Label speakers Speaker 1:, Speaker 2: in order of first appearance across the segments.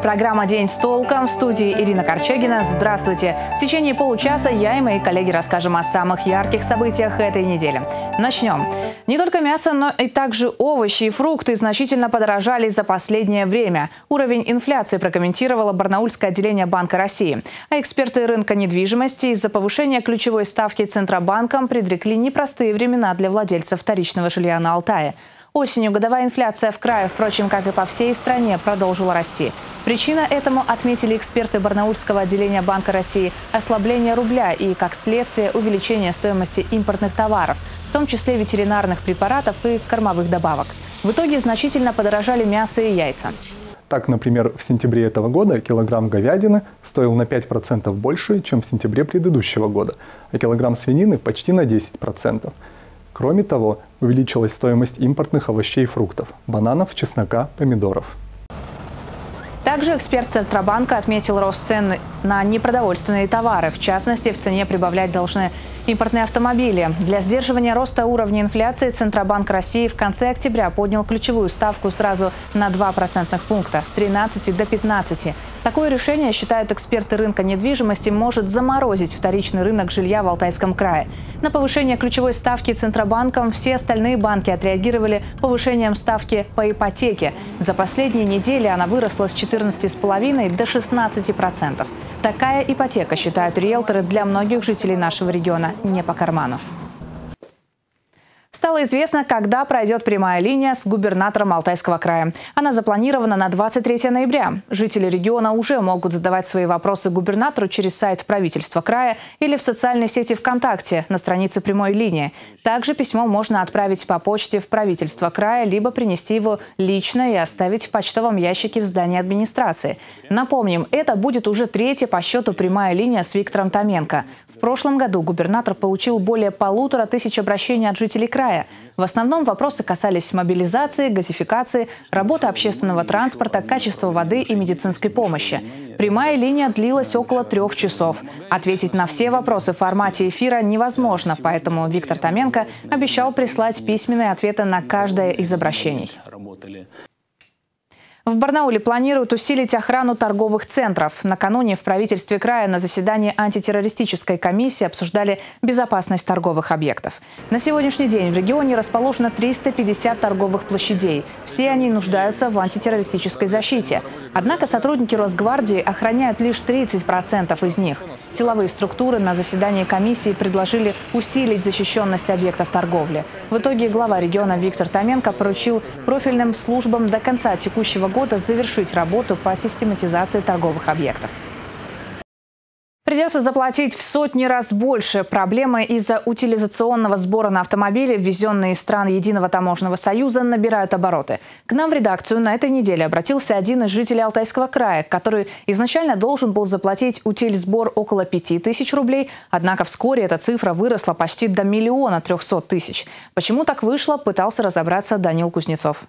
Speaker 1: Итоговая программа «День с толком» в студии Ирина Корчагина. Здравствуйте! В течение получаса я и мои коллеги расскажем о самых ярких событиях этой недели. Начнем. Не только мясо, но и также овощи и фрукты значительно подорожали за последнее время. Уровень инфляции прокомментировало Барнаульское отделение Банка России. А эксперты рынка недвижимости из-за повышения ключевой ставки Центробанком предрекли непростые времена для владельцев вторичного жилья на Алтае. Осенью годовая инфляция в крае, впрочем, как и по всей стране, продолжила расти. Причина этому, отметили эксперты Барнаульского отделения Банка России, ослабление рубля и, как следствие, увеличение стоимости импортных товаров, в том числе ветеринарных препаратов и кормовых добавок. В итоге значительно подорожали мясо и яйца.
Speaker 2: Так, например, в сентябре этого года килограмм говядины стоил на 5% больше, чем в сентябре предыдущего года, а килограмм свинины почти на 10%. Кроме того, увеличилась стоимость импортных овощей и фруктов – бананов, чеснока, помидоров.
Speaker 1: Также эксперт Центробанка отметил рост цен на непродовольственные товары. В частности, в цене прибавлять должны Импортные автомобили. Для сдерживания роста уровня инфляции Центробанк России в конце октября поднял ключевую ставку сразу на 2 процентных пункта с 13 до 15. Такое решение, считают эксперты рынка недвижимости, может заморозить вторичный рынок жилья в Алтайском крае. На повышение ключевой ставки Центробанком все остальные банки отреагировали повышением ставки по ипотеке. За последние недели она выросла с 14,5 до 16 процентов. Такая ипотека, считают риэлторы, для многих жителей нашего региона не по карману. Стало известно, когда пройдет прямая линия с губернатором Алтайского края. Она запланирована на 23 ноября. Жители региона уже могут задавать свои вопросы губернатору через сайт правительства края или в социальной сети ВКонтакте на странице прямой линии. Также письмо можно отправить по почте в правительство края, либо принести его лично и оставить в почтовом ящике в здании администрации. Напомним, это будет уже третья по счету прямая линия с Виктором Томенко. В прошлом году губернатор получил более полутора тысяч обращений от жителей края края. В основном вопросы касались мобилизации, газификации, работы общественного транспорта, качества воды и медицинской помощи. Прямая линия длилась около трех часов. Ответить на все вопросы в формате эфира невозможно, поэтому Виктор Томенко обещал прислать письменные ответы на каждое из обращений. В Барнауле планируют усилить охрану торговых центров. Накануне в правительстве края на заседании антитеррористической комиссии обсуждали безопасность торговых объектов. На сегодняшний день в регионе расположено 350 торговых площадей. Все они нуждаются в антитеррористической защите. Однако сотрудники Росгвардии охраняют лишь 30% из них. Силовые структуры на заседании комиссии предложили усилить защищенность объектов торговли. В итоге глава региона Виктор Томенко поручил профильным службам до конца текущего года завершить работу по систематизации торговых объектов. Придется заплатить в сотни раз больше. Проблемы из-за утилизационного сбора на автомобили, ввезенные из стран Единого таможенного союза, набирают обороты. К нам в редакцию на этой неделе обратился один из жителей Алтайского края, который изначально должен был заплатить утиль-сбор около 5 тысяч рублей, однако вскоре эта цифра выросла почти до миллиона трехсот тысяч. Почему так вышло, пытался разобраться Данил Кузнецов.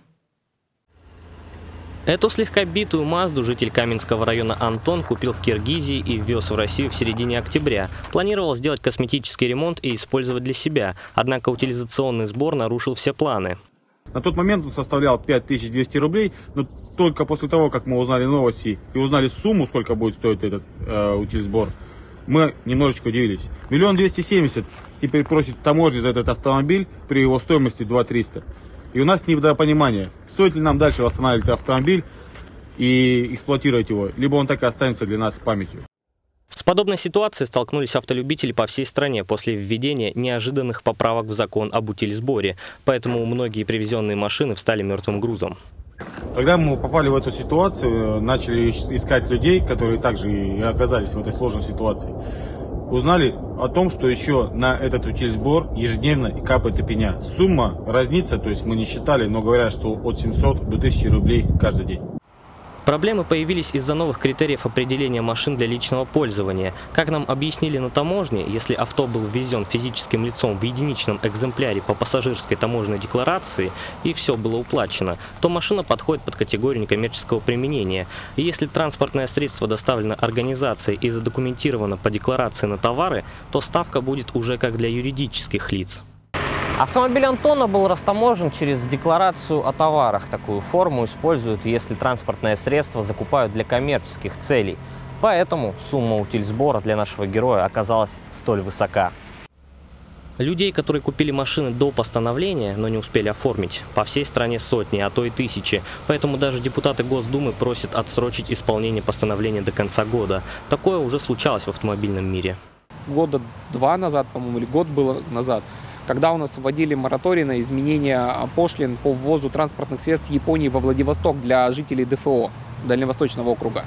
Speaker 3: Эту слегка битую Мазду житель Каменского района Антон купил в Киргизии и ввез в Россию в середине октября. Планировал сделать косметический ремонт и использовать для себя, однако утилизационный сбор нарушил все планы.
Speaker 4: На тот момент он составлял 5200 рублей, но только после того, как мы узнали новости и узнали сумму, сколько будет стоить этот э, утилизбор, мы немножечко удивились. Миллион двести семьдесят теперь просит таможни за этот автомобиль при его стоимости 2 300. И у нас недопонимание, стоит ли нам дальше восстанавливать автомобиль и эксплуатировать его, либо он так и останется для нас памятью.
Speaker 3: С подобной ситуацией столкнулись автолюбители по всей стране после введения неожиданных поправок в закон об утилизборе, поэтому многие привезенные машины встали мертвым грузом.
Speaker 4: Когда мы попали в эту ситуацию, начали искать людей, которые также и оказались в этой сложной ситуации узнали о том, что еще на этот утильсбор ежедневно капает и пеня. Сумма разнится, то есть мы не считали, но говорят, что от 700 до 1000 рублей каждый день.
Speaker 3: Проблемы появились из-за новых критериев определения машин для личного пользования. Как нам объяснили на таможне, если авто был ввезен физическим лицом в единичном экземпляре по пассажирской таможенной декларации и все было уплачено, то машина подходит под категорию некоммерческого применения. И если транспортное средство доставлено организацией и задокументировано по декларации на товары, то ставка будет уже как для юридических лиц. Автомобиль Антона был растаможен через декларацию о товарах. Такую форму используют, если транспортное средство закупают для коммерческих целей. Поэтому сумма утильсбора для нашего героя оказалась столь высока. Людей, которые купили машины до постановления, но не успели оформить, по всей стране сотни, а то и тысячи. Поэтому даже депутаты Госдумы просят отсрочить исполнение постановления до конца года. Такое уже случалось в автомобильном мире.
Speaker 5: Года два назад, по-моему, или год было назад, когда у нас вводили мораторий на изменение пошлин по ввозу транспортных средств Японии во Владивосток для жителей ДФО, Дальневосточного округа.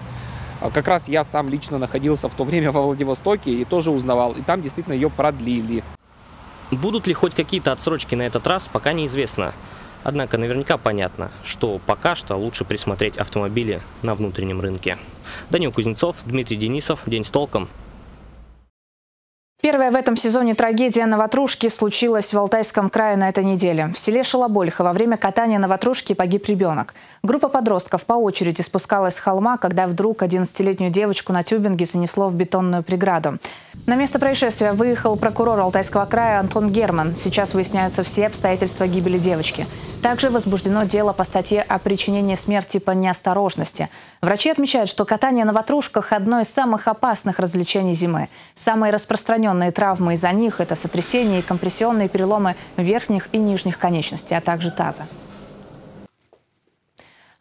Speaker 5: Как раз я сам лично находился в то время во Владивостоке и тоже узнавал, и там действительно ее продлили.
Speaker 3: Будут ли хоть какие-то отсрочки на этот раз, пока неизвестно. Однако наверняка понятно, что пока что лучше присмотреть автомобили на внутреннем рынке. Данил Кузнецов, Дмитрий Денисов. День с толком.
Speaker 1: Первая в этом сезоне трагедия на ватрушке случилась в Алтайском крае на этой неделе. В селе Шалобольха во время катания на ватрушке погиб ребенок. Группа подростков по очереди спускалась с холма, когда вдруг 11-летнюю девочку на тюбинге занесло в бетонную преграду. На место происшествия выехал прокурор Алтайского края Антон Герман. Сейчас выясняются все обстоятельства гибели девочки. Также возбуждено дело по статье о причинении смерти по неосторожности. Врачи отмечают, что катание на ватрушках – одно из самых опасных развлечений зимы. Самые распространенные травмы из-за них – это сотрясения и компрессионные переломы верхних и нижних конечностей, а также таза.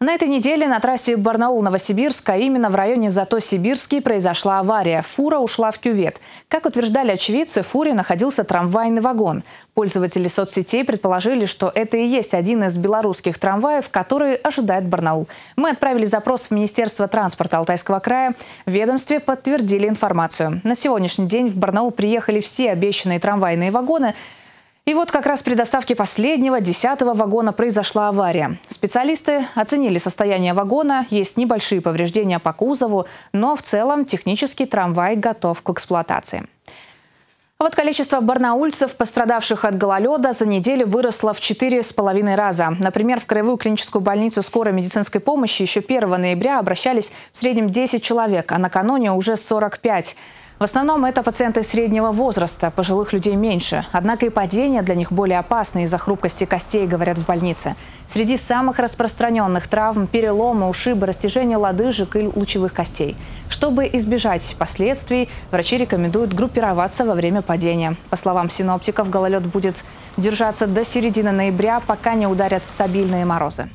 Speaker 1: На этой неделе на трассе Барнаул-Новосибирск, а именно в районе Зато-Сибирский, произошла авария. Фура ушла в кювет. Как утверждали очевидцы, в фуре находился трамвайный вагон. Пользователи соцсетей предположили, что это и есть один из белорусских трамваев, который ожидает Барнаул. Мы отправили запрос в Министерство транспорта Алтайского края. В ведомстве подтвердили информацию. На сегодняшний день в Барнаул приехали все обещанные трамвайные вагоны – и вот как раз при доставке последнего, десятого вагона произошла авария. Специалисты оценили состояние вагона, есть небольшие повреждения по кузову, но в целом технический трамвай готов к эксплуатации. А вот количество барнаульцев, пострадавших от гололеда, за неделю выросло в четыре с половиной раза. Например, в Краевую клиническую больницу скорой медицинской помощи еще 1 ноября обращались в среднем 10 человек, а накануне уже 45. В основном это пациенты среднего возраста, пожилых людей меньше. Однако и падения для них более опасны из-за хрупкости костей, говорят в больнице. Среди самых распространенных травм – переломы, ушибы, растяжение лодыжек и лучевых костей. Чтобы избежать последствий, врачи рекомендуют группироваться во время падения. По словам синоптиков, гололед будет держаться до середины ноября, пока не ударят стабильные морозы.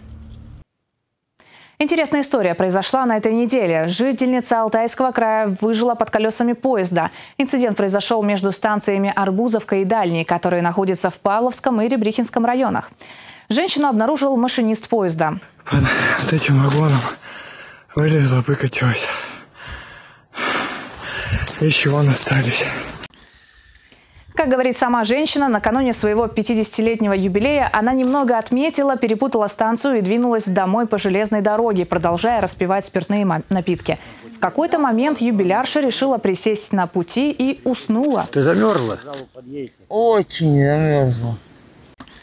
Speaker 1: Интересная история произошла на этой неделе. Жительница Алтайского края выжила под колесами поезда. Инцидент произошел между станциями Арбузовка и Дальней, которые находятся в Павловском и Ребрихинском районах. Женщину обнаружил машинист поезда.
Speaker 6: Под вот этим вагоном вылезла, выкатилась. Вещи вон остались.
Speaker 1: Как говорит сама женщина, накануне своего 50-летнего юбилея она немного отметила, перепутала станцию и двинулась домой по железной дороге, продолжая распивать спиртные напитки. В какой-то момент юбилярша решила присесть на пути и уснула.
Speaker 7: Ты замерзла?
Speaker 8: Очень замерзла.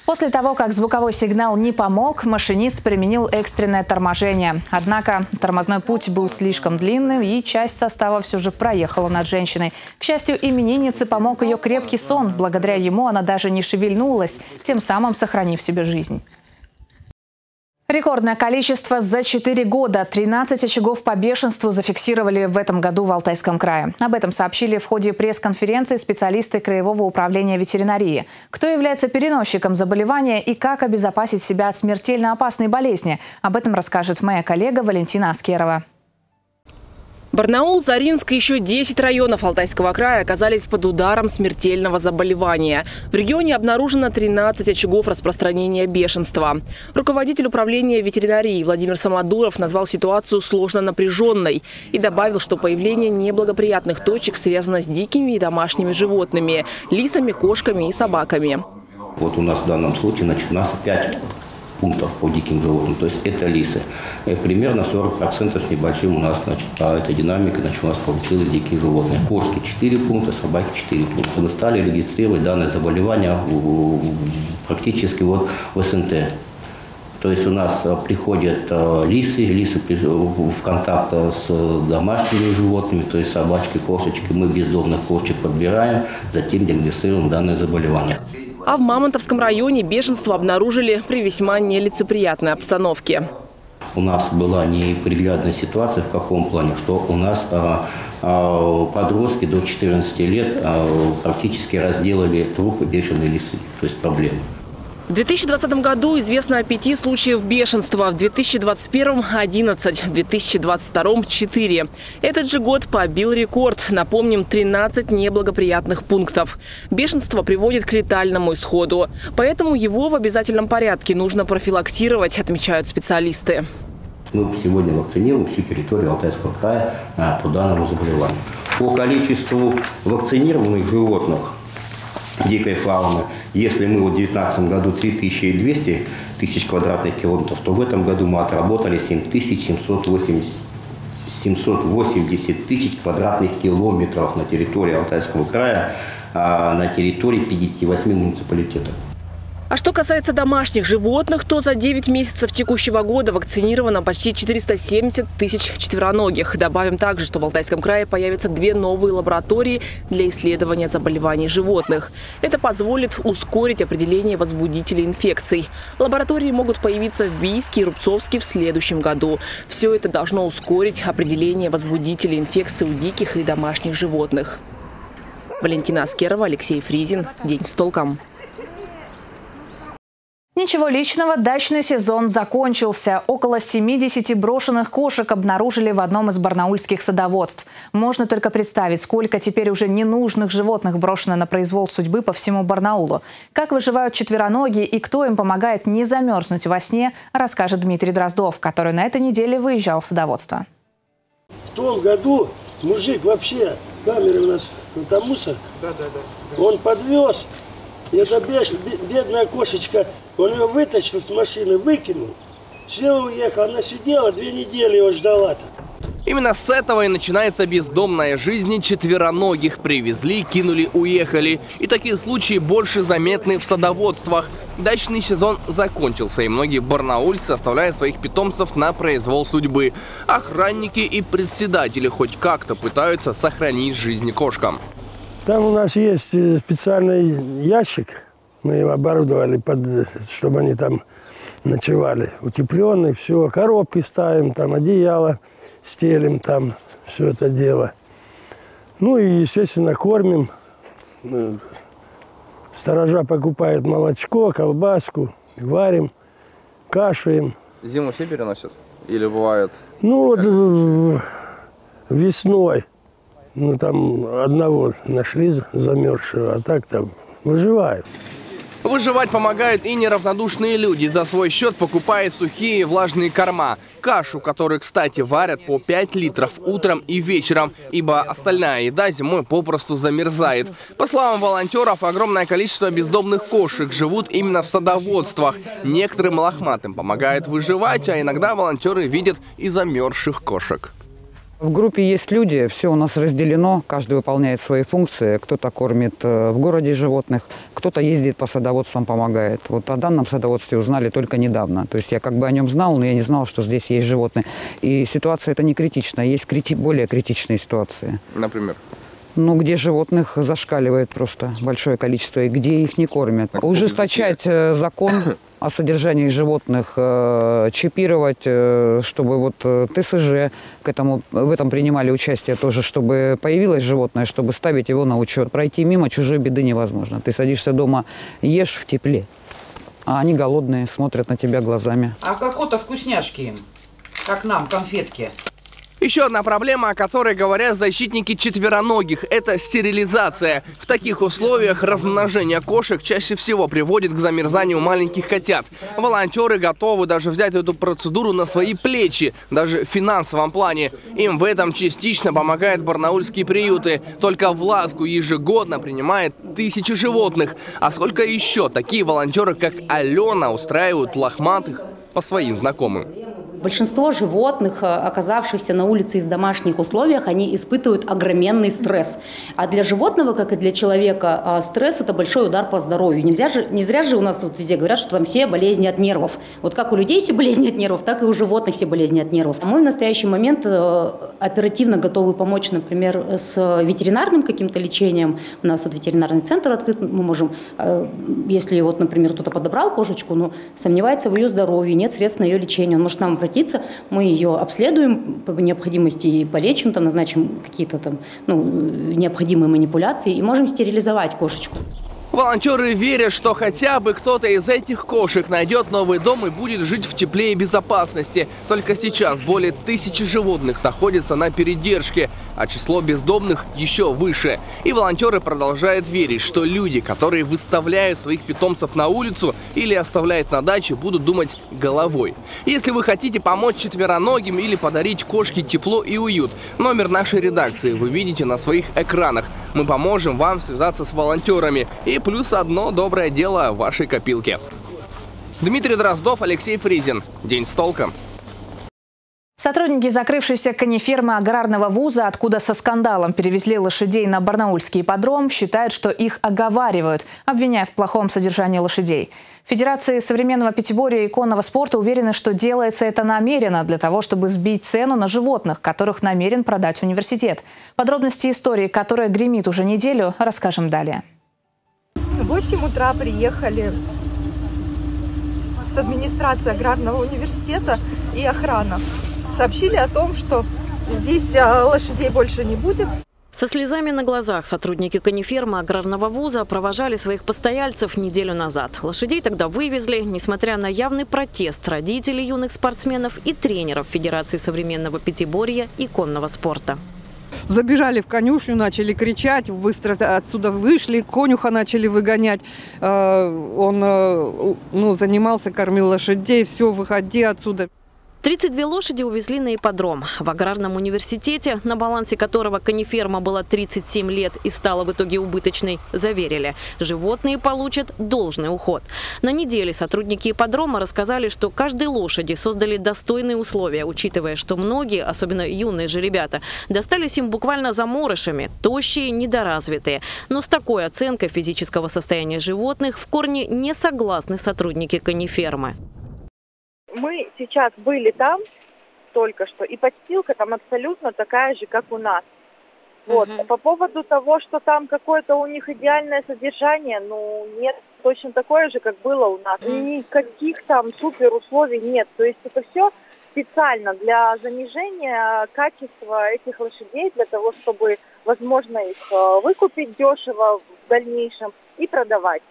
Speaker 1: После того, как звуковой сигнал не помог, машинист применил экстренное торможение. Однако тормозной путь был слишком длинным, и часть состава все же проехала над женщиной. К счастью, имениннице помог ее крепкий сон. Благодаря ему она даже не шевельнулась, тем самым сохранив себе жизнь. Рекордное количество за 4 года. 13 очагов по бешенству зафиксировали в этом году в Алтайском крае. Об этом сообщили в ходе пресс-конференции специалисты Краевого управления ветеринарии. Кто является переносчиком заболевания и как обезопасить себя от смертельно опасной болезни? Об этом расскажет моя коллега Валентина Аскерова.
Speaker 9: Барнаул, Заринск и еще 10 районов Алтайского края оказались под ударом смертельного заболевания. В регионе обнаружено 13 очагов распространения бешенства. Руководитель управления ветеринарии Владимир Самодуров назвал ситуацию сложно напряженной и добавил, что появление неблагоприятных точек связано с дикими и домашними животными – лисами, кошками и собаками.
Speaker 10: Вот у нас в данном случае значит, у нас 5 пунктов по диким животным, то есть это лисы. Примерно 40% с небольшим у нас значит, по этой динамике значит, у нас получилось дикие животные. Кошки 4 пункта, собаки 4 пункта. Мы стали регистрировать данное заболевание практически вот в СНТ. То есть у нас э, приходят э, лисы, лисы в контакт с домашними животными, то есть собачки, кошечки. Мы бездомных кошек подбираем, затем диагностируем данное заболевание.
Speaker 9: А в Мамонтовском районе бешенство обнаружили при весьма нелицеприятной обстановке.
Speaker 10: У нас была неприглядная ситуация в каком плане, что у нас а, а, подростки до 14 лет а, практически разделали трупы бешеной лисы, то есть проблемы.
Speaker 9: В 2020 году известно о пяти случаях бешенства, в 2021 – 11, в 2022 – 4. Этот же год побил рекорд. Напомним, 13 неблагоприятных пунктов. Бешенство приводит к летальному исходу. Поэтому его в обязательном порядке нужно профилактировать, отмечают специалисты.
Speaker 10: Мы сегодня вакцинируем всю территорию Алтайского края по данному заболеванию. По количеству вакцинированных животных дикой фауны, если мы в 2019 году 3200 тысяч квадратных километров, то в этом году мы отработали 7780 780 тысяч квадратных километров на территории Алтайского края, а на территории 58 муниципалитетов.
Speaker 9: А что касается домашних животных, то за 9 месяцев текущего года вакцинировано почти 470 тысяч четвероногих. Добавим также, что в Алтайском крае появятся две новые лаборатории для исследования заболеваний животных. Это позволит ускорить определение возбудителей инфекций. Лаборатории могут появиться в Бийске и Рубцовске в следующем году. Все это должно ускорить определение возбудителей инфекций у диких и домашних животных. Валентина Аскерова, Алексей Фризин. День с толком.
Speaker 1: Ничего личного, дачный сезон закончился. Около 70 брошенных кошек обнаружили в одном из барнаульских садоводств. Можно только представить, сколько теперь уже ненужных животных брошено на произвол судьбы по всему Барнаулу. Как выживают четвероногие и кто им помогает не замерзнуть во сне, расскажет Дмитрий Дроздов, который на этой неделе выезжал в садоводство.
Speaker 7: В том году мужик вообще, камеры у нас, там мусор, да, да, да. он подвез и эта бедная кошечка, он ее вытащил с машины, выкинул. И уехал, она сидела, две недели его ждала-то.
Speaker 11: Именно с этого и начинается бездомная жизнь четвероногих. Привезли, кинули, уехали. И такие случаи больше заметны в садоводствах. Дачный сезон закончился, и многие барнаульцы оставляют своих питомцев на произвол судьбы. Охранники и председатели хоть как-то пытаются сохранить жизнь кошкам.
Speaker 7: Там у нас есть э, специальный ящик, мы его оборудовали, под, чтобы они там ночевали. Утепленный, все, коробки ставим, там одеяло стелим, там все это дело. Ну и, естественно, кормим. Сторожа покупают молочко, колбаску, варим, кашуем.
Speaker 11: Зиму все переносят? Или бывает?
Speaker 7: Ну вот весной ну, там одного нашли замерзшего, а так там выживают.
Speaker 11: Выживать помогают и неравнодушные люди. За свой счет покупая сухие влажные корма. Кашу, которую, кстати, варят по 5 литров утром и вечером, ибо остальная еда зимой попросту замерзает. По словам волонтеров, огромное количество бездомных кошек живут именно в садоводствах. Некоторым лохматым помогает выживать, а иногда волонтеры видят и замерзших кошек.
Speaker 12: В группе есть люди, все у нас разделено, каждый выполняет свои функции. Кто-то кормит э, в городе животных, кто-то ездит по садоводствам, помогает. Вот о данном садоводстве узнали только недавно. То есть я как бы о нем знал, но я не знал, что здесь есть животные. И ситуация это не критичная, есть крити более критичные ситуации.
Speaker 11: Например?
Speaker 12: ну, где животных зашкаливает просто большое количество, и где их не кормят. Ужесточать э, закон о содержании животных, э, чипировать, э, чтобы вот ТСЖ к этому, в этом принимали участие тоже, чтобы появилось животное, чтобы ставить его на учет. Пройти мимо чужой беды невозможно. Ты садишься дома, ешь в тепле, а они голодные, смотрят на тебя глазами.
Speaker 13: А как охота вкусняшки им, как нам, конфетки.
Speaker 11: Еще одна проблема, о которой говорят защитники четвероногих – это стерилизация. В таких условиях размножение кошек чаще всего приводит к замерзанию маленьких котят. Волонтеры готовы даже взять эту процедуру на свои плечи, даже в финансовом плане. Им в этом частично помогают барнаульские приюты. Только в Ласку ежегодно принимает тысячи животных. А сколько еще такие волонтеры, как Алена, устраивают лохматых по своим знакомым?
Speaker 14: Большинство животных, э, оказавшихся на улице из домашних условиях, они испытывают огроменный стресс. А для животного, как и для человека, а, стресс – это большой удар по здоровью. Нельзя же, не зря же у нас тут везде говорят, что там все болезни от нервов. Вот как у людей все болезни от нервов, так и у животных все болезни от нервов. А мы в настоящий момент э, оперативно готовы помочь, например, с ветеринарным каким-то лечением. У нас вот ветеринарный центр открыт, мы можем, э, если вот, например, кто-то подобрал кошечку, но сомневается в ее здоровье, нет средств на ее лечение, он может нам обратиться, мы ее обследуем по необходимости и полечим, там, назначим какие-то там ну, необходимые манипуляции и можем стерилизовать кошечку.
Speaker 11: Волонтеры верят, что хотя бы кто-то из этих кошек найдет новый дом и будет жить в тепле и безопасности. Только сейчас более тысячи животных находятся на передержке, а число бездомных еще выше. И волонтеры продолжают верить, что люди, которые выставляют своих питомцев на улицу или оставляют на даче, будут думать головой. Если вы хотите помочь четвероногим или подарить кошке тепло и уют, номер нашей редакции вы видите на своих экранах. Мы поможем вам связаться с волонтерами и плюс одно доброе дело в вашей копилке. Дмитрий Дроздов, Алексей Фризин. День с толком.
Speaker 1: Сотрудники закрывшейся конефермы аграрного вуза, откуда со скандалом перевезли лошадей на барнаульский ипподром, считают, что их оговаривают, обвиняя в плохом содержании лошадей. Федерации современного пятиборья и конного спорта уверены, что делается это намеренно для того, чтобы сбить цену на животных, которых намерен продать университет. Подробности истории, которая гремит уже неделю, расскажем далее.
Speaker 15: В 8 утра приехали с администрации аграрного университета и охрана сообщили о том, что здесь а, лошадей больше не будет.
Speaker 16: Со слезами на глазах сотрудники конифермы аграрного вуза провожали своих постояльцев неделю назад. Лошадей тогда вывезли, несмотря на явный протест родителей юных спортсменов и тренеров Федерации современного пятиборья и конного спорта.
Speaker 17: Забежали в конюшню, начали кричать, быстро отсюда вышли, конюха начали выгонять. Э, он э, ну, занимался, кормил лошадей, все, выходи отсюда.
Speaker 16: 32 лошади увезли на ипподром. В аграрном университете, на балансе которого кониферма была 37 лет и стала в итоге убыточной, заверили, животные получат должный уход. На неделе сотрудники ипподрома рассказали, что каждой лошади создали достойные условия, учитывая, что многие, особенно юные же ребята, достались им буквально заморышами, тощие, недоразвитые. Но с такой оценкой физического состояния животных в корне не согласны сотрудники конифермы
Speaker 18: мы сейчас были там только что, и подстилка там абсолютно такая же, как у нас. Вот. Uh-huh. По поводу того, что там какое-то у них идеальное содержание, ну нет, точно такое же, как было у нас. Uh-huh. Никаких там супер условий нет. То есть это все специально для занижения качества этих лошадей, для того, чтобы, возможно, их э, выкупить дешево в дальнейшем и продавать.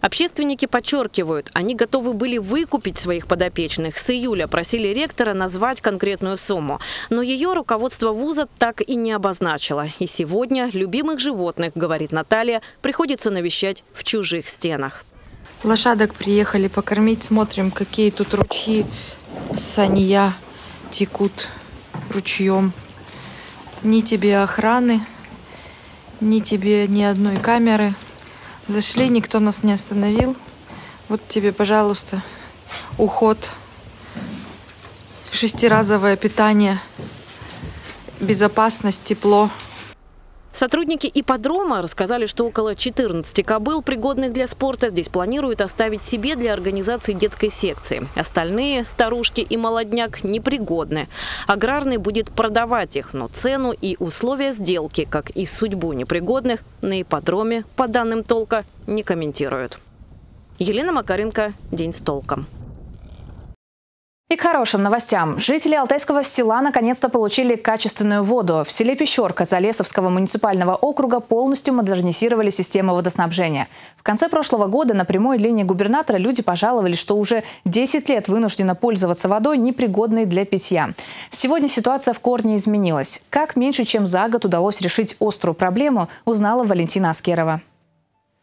Speaker 16: Общественники подчеркивают, они готовы были выкупить своих подопечных. С июля просили ректора назвать конкретную сумму. Но ее руководство вуза так и не обозначило. И сегодня любимых животных, говорит Наталья, приходится навещать в чужих стенах.
Speaker 15: Лошадок приехали покормить, смотрим, какие тут ручьи сания текут ручьем. Ни тебе охраны, ни тебе ни одной камеры – Зашли, никто нас не остановил. Вот тебе, пожалуйста, уход, шестиразовое питание, безопасность, тепло.
Speaker 16: Сотрудники ипподрома рассказали, что около 14 кобыл, пригодных для спорта, здесь планируют оставить себе для организации детской секции. Остальные, старушки и молодняк, непригодны. Аграрный будет продавать их, но цену и условия сделки, как и судьбу непригодных, на ипподроме, по данным толка, не комментируют. Елена Макаренко. День с толком.
Speaker 1: И к хорошим новостям. Жители Алтайского села наконец-то получили качественную воду. В селе Пещерка Залесовского муниципального округа полностью модернизировали систему водоснабжения. В конце прошлого года на прямой линии губернатора люди пожаловались, что уже 10 лет вынуждены пользоваться водой, непригодной для питья. Сегодня ситуация в корне изменилась. Как меньше чем за год удалось решить острую проблему, узнала Валентина Аскерова.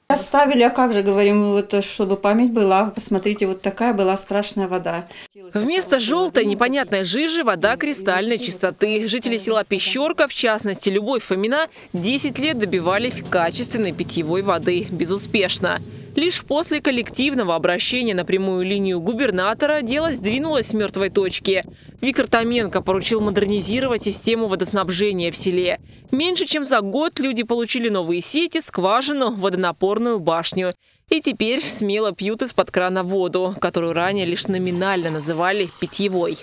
Speaker 19: Оставили, а как же, говорим, вот, чтобы память была. Посмотрите, вот такая была страшная вода.
Speaker 9: Вместо желтой непонятной жижи вода кристальной чистоты. Жители села Пещерка, в частности Любовь Фомина, 10 лет добивались качественной питьевой воды. Безуспешно. Лишь после коллективного обращения на прямую линию губернатора дело сдвинулось с мертвой точки. Виктор Томенко поручил модернизировать систему водоснабжения в селе. Меньше чем за год люди получили новые сети, скважину, водонапорную башню. И теперь смело пьют из-под крана воду, которую ранее лишь номинально называли питьевой.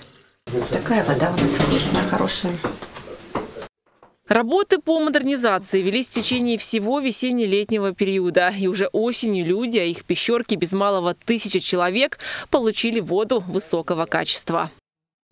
Speaker 20: Такая вода у нас вкусная, хорошая.
Speaker 9: Работы по модернизации велись в течение всего весенне-летнего периода. И уже осенью люди, а их пещерки без малого тысячи человек, получили воду высокого качества.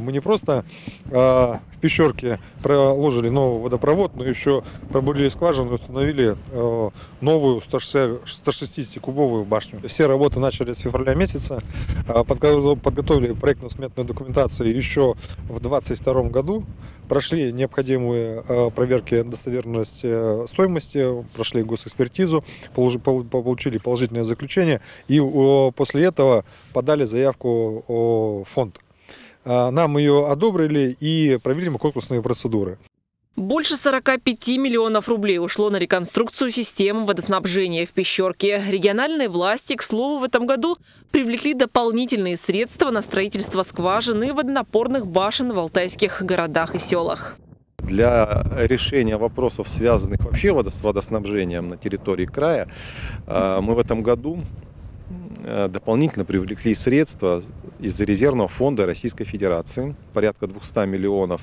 Speaker 21: Мы не просто э, в пещерке проложили новый водопровод, но еще пробурили скважину и установили э, новую 160-кубовую башню. Все работы начали с февраля месяца. Э, подготовили проектно-сметную документацию еще в 2022 году. Прошли необходимые э, проверки достоверности стоимости, прошли госэкспертизу, получили положительное заключение и э, после этого подали заявку в фонд нам ее одобрили и провели мы конкурсные процедуры.
Speaker 9: Больше 45 миллионов рублей ушло на реконструкцию системы водоснабжения в Пещерке. Региональные власти, к слову, в этом году привлекли дополнительные средства на строительство скважин и водонапорных башен в алтайских городах и селах.
Speaker 22: Для решения вопросов, связанных вообще с водоснабжением на территории края, а, мы в этом году дополнительно привлекли средства из резервного фонда Российской Федерации, порядка 200 миллионов,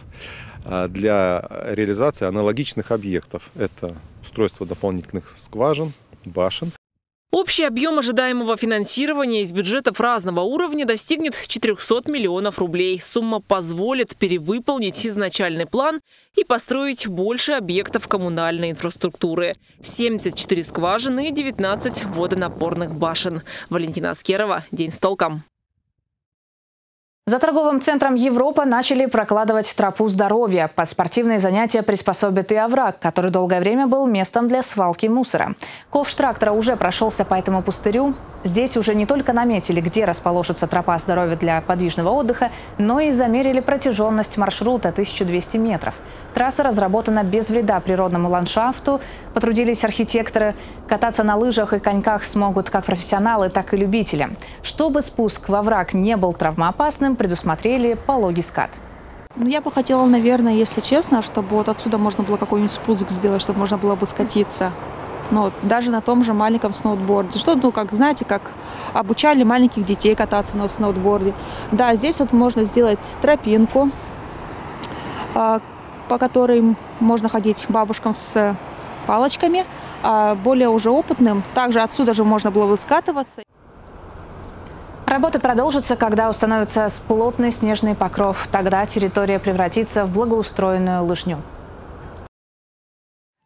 Speaker 22: э, для реализации аналогичных объектов. Это устройство дополнительных скважин, башен,
Speaker 9: Общий объем ожидаемого финансирования из бюджетов разного уровня достигнет 400 миллионов рублей. Сумма позволит перевыполнить изначальный план и построить больше объектов коммунальной инфраструктуры. 74 скважины и 19 водонапорных башен. Валентина Аскерова. День с толком.
Speaker 1: За торговым центром Европа начали прокладывать тропу здоровья. Под спортивные занятия приспособят и овраг, который долгое время был местом для свалки мусора. Ковш трактора уже прошелся по этому пустырю. Здесь уже не только наметили, где расположится тропа здоровья для подвижного отдыха, но и замерили протяженность маршрута 1200 метров. Трасса разработана без вреда природному ландшафту. Потрудились архитекторы. Кататься на лыжах и коньках смогут как профессионалы, так и любители. Чтобы спуск во враг не был травмоопасным, предусмотрели пологий скат.
Speaker 23: Ну, я бы хотела, наверное, если честно, чтобы вот отсюда можно было какой-нибудь спуск сделать, чтобы можно было бы скатиться. Ну, даже на том же маленьком сноутборде. Что, ну, как, знаете, как обучали маленьких детей кататься на сноутборде. Да, здесь вот можно сделать тропинку, а, по которой можно ходить бабушкам с палочками, а более уже опытным. Также отсюда же можно было бы скатываться.
Speaker 1: Работы продолжатся, когда установится плотный снежный покров. Тогда территория превратится в благоустроенную лыжню.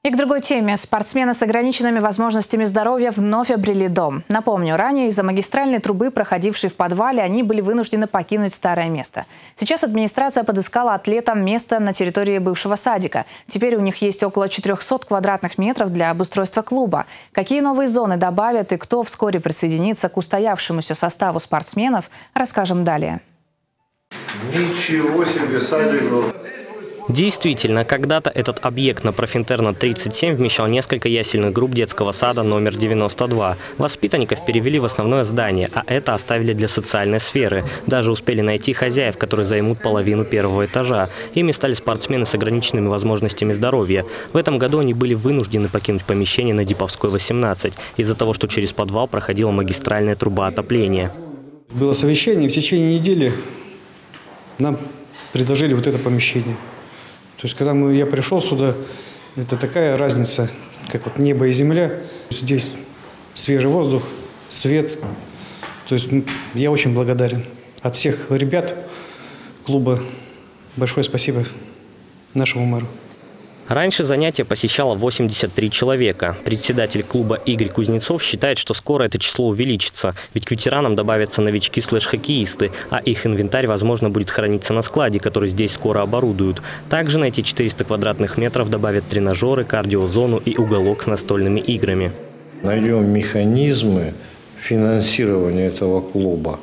Speaker 1: И к другой теме. Спортсмены с ограниченными возможностями здоровья вновь обрели дом. Напомню, ранее из-за магистральной трубы, проходившей в подвале, они были вынуждены покинуть старое место. Сейчас администрация подыскала атлетам место на территории бывшего садика. Теперь у них есть около 400 квадратных метров для обустройства клуба. Какие новые зоны добавят и кто вскоре присоединится к устоявшемуся составу спортсменов, расскажем далее.
Speaker 24: Ничего себе, садик
Speaker 3: Действительно, когда-то этот объект на Профинтерна 37 вмещал несколько ясельных групп детского сада номер 92. Воспитанников перевели в основное здание, а это оставили для социальной сферы. Даже успели найти хозяев, которые займут половину первого этажа. Ими стали спортсмены с ограниченными возможностями здоровья. В этом году они были вынуждены покинуть помещение на Диповской 18 из-за того, что через подвал проходила магистральная труба отопления.
Speaker 25: Было совещание, в течение недели нам предложили вот это помещение – то есть, когда мы, я пришел сюда, это такая разница, как вот небо и земля. Здесь свежий воздух, свет. То есть я очень благодарен. От всех ребят клуба большое спасибо нашему мэру.
Speaker 3: Раньше занятия посещало 83 человека. Председатель клуба Игорь Кузнецов считает, что скоро это число увеличится, ведь к ветеранам добавятся новички слэш-хоккеисты, а их инвентарь, возможно, будет храниться на складе, который здесь скоро оборудуют. Также на эти 400 квадратных метров добавят тренажеры, кардиозону и уголок с настольными играми.
Speaker 24: Найдем механизмы финансирования этого клуба.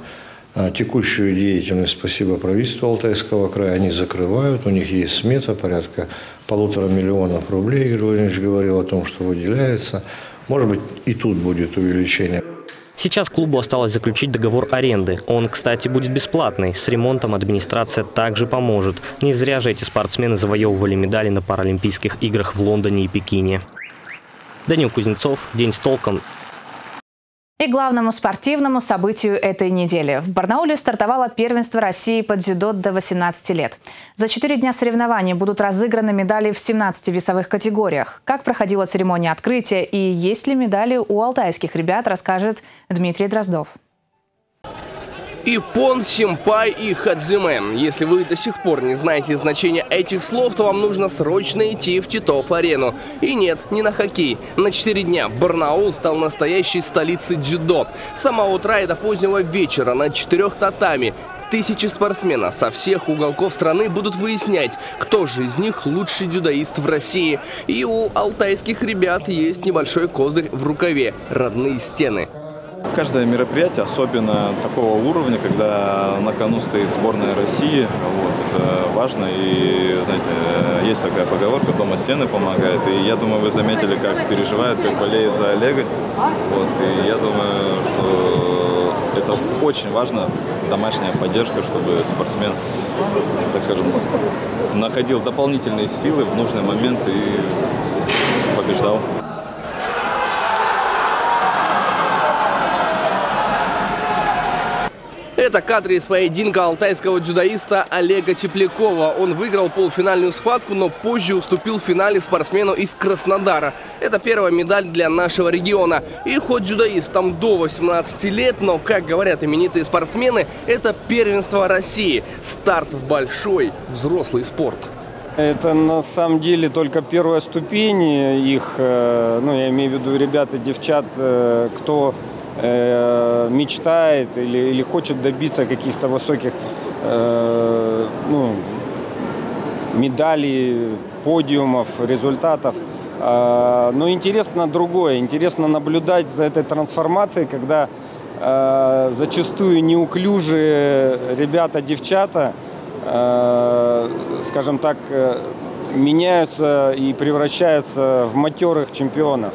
Speaker 24: А текущую деятельность, спасибо правительству Алтайского края, они закрывают, у них есть смета порядка полутора миллионов рублей, Игорь Владимирович говорил о том, что выделяется. Может быть, и тут будет увеличение.
Speaker 3: Сейчас клубу осталось заключить договор аренды. Он, кстати, будет бесплатный. С ремонтом администрация также поможет. Не зря же эти спортсмены завоевывали медали на Паралимпийских играх в Лондоне и Пекине. Данил Кузнецов, День с толком.
Speaker 1: И главному спортивному событию этой недели. В Барнауле стартовало первенство России по дзюдо до 18 лет. За четыре дня соревнований будут разыграны медали в 17 весовых категориях. Как проходила церемония открытия и есть ли медали у алтайских ребят, расскажет Дмитрий Дроздов.
Speaker 11: Ипон, Симпай и Хадзиме. Если вы до сих пор не знаете значения этих слов, то вам нужно срочно идти в Титов-арену. И нет, не на хоккей. На 4 дня Барнаул стал настоящей столицей дзюдо. С самого утра и до позднего вечера на четырех татами Тысячи спортсменов со всех уголков страны будут выяснять, кто же из них лучший дзюдоист в России. И у алтайских ребят есть небольшой козырь в рукаве – родные стены.
Speaker 26: Каждое мероприятие, особенно такого уровня, когда на кону стоит сборная России, вот, это важно. И, знаете, есть такая поговорка «дома стены помогают». И я думаю, вы заметили, как переживает, как болеет за Олега. Вот, и я думаю, что это очень важно, домашняя поддержка, чтобы спортсмен, так скажем, находил дополнительные силы в нужный момент и побеждал.
Speaker 11: Это кадры из поединка алтайского дзюдоиста Олега Теплякова. Он выиграл полуфинальную схватку, но позже уступил в финале спортсмену из Краснодара. Это первая медаль для нашего региона. И хоть дзюдоист там до 18 лет, но, как говорят именитые спортсмены, это первенство России. Старт в большой взрослый спорт.
Speaker 27: Это на самом деле только первая ступень их, э, ну я имею в виду ребят и девчат, э, кто э, мечтает или, или хочет добиться каких-то высоких э, ну, медалей, подиумов, результатов. Э, но интересно другое, интересно наблюдать за этой трансформацией, когда э, зачастую неуклюжие ребята, девчата, э, скажем так, э, меняются и превращаются в матерых чемпионов.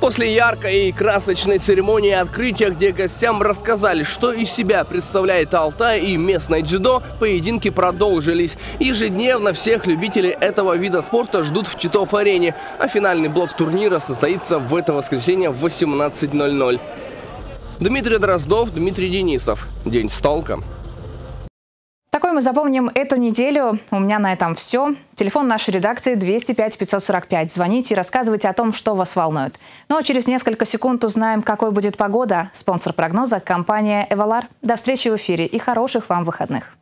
Speaker 11: После яркой и красочной церемонии открытия, где гостям рассказали, что из себя представляет Алтай и местное дзюдо, поединки продолжились. Ежедневно всех любителей этого вида спорта ждут в Титов-арене, а финальный блок турнира состоится в это воскресенье в 18.00. Дмитрий Дроздов, Дмитрий Денисов. День с толком.
Speaker 1: Такой мы запомним эту неделю. У меня на этом все. Телефон нашей редакции 205-545. Звоните и рассказывайте о том, что вас волнует. Ну а через несколько секунд узнаем, какой будет погода. Спонсор прогноза – компания «Эвалар». До встречи в эфире и хороших вам выходных.